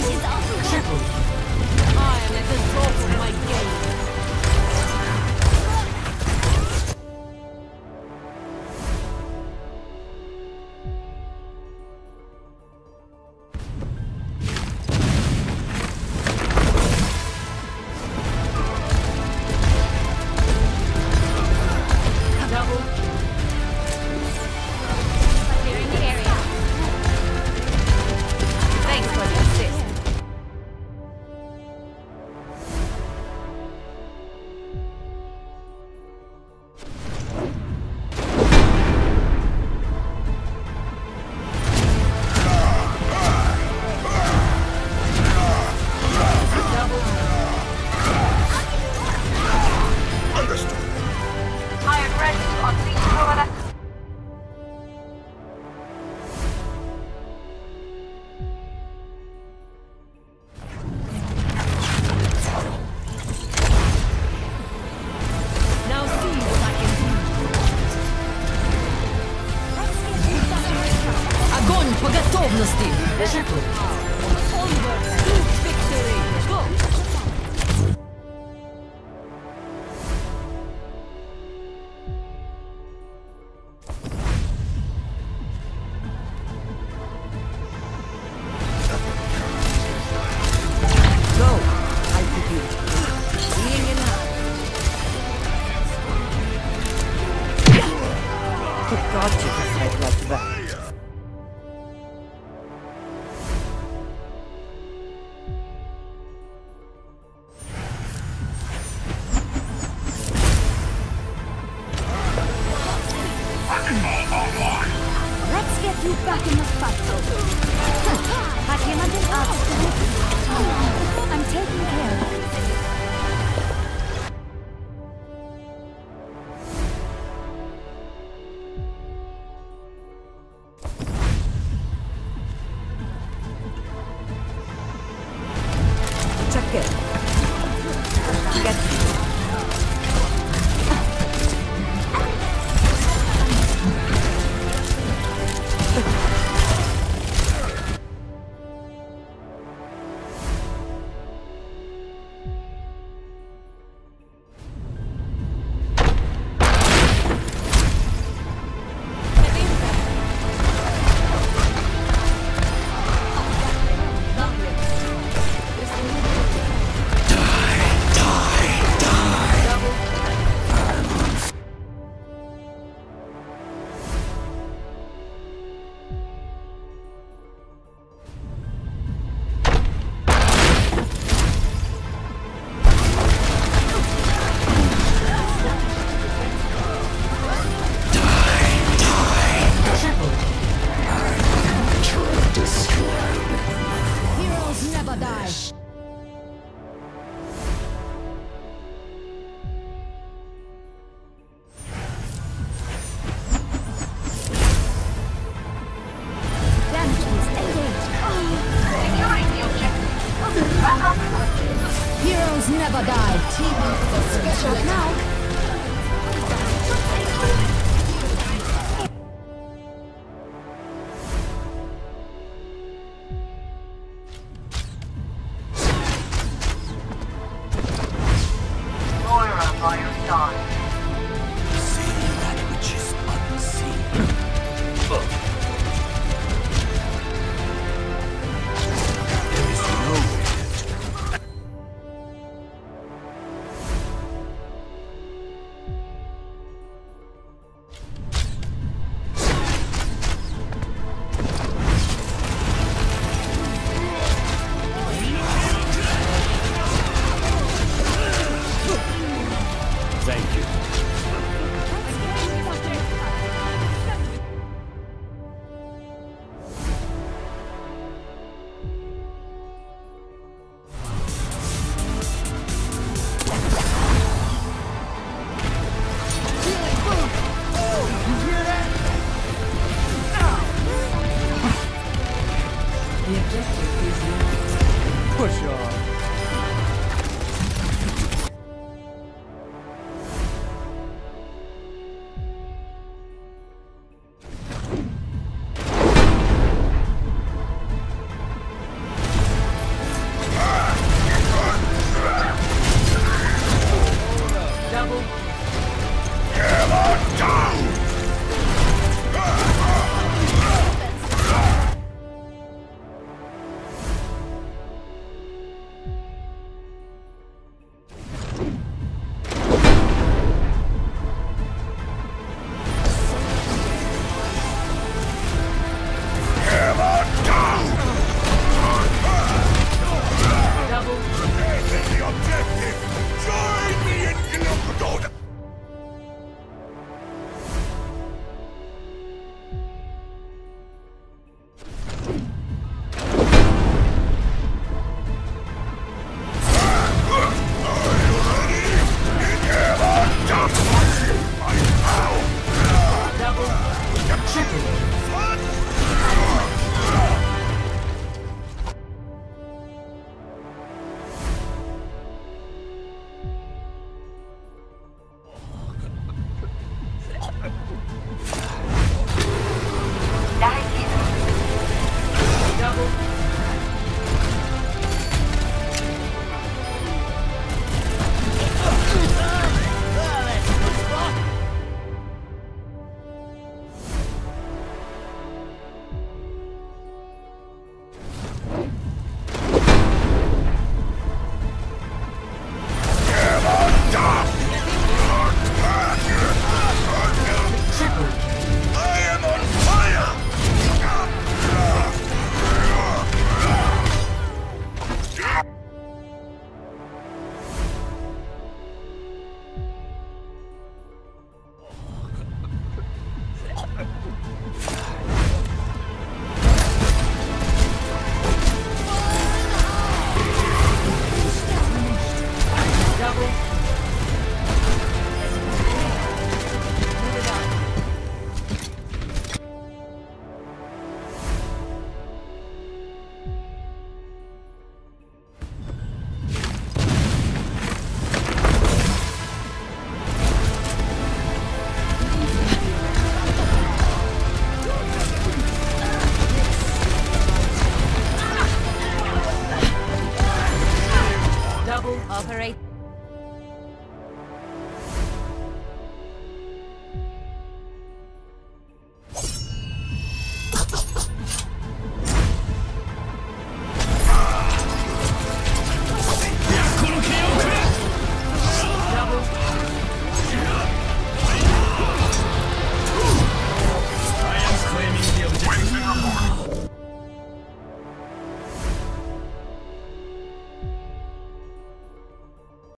Triple Push on. Operate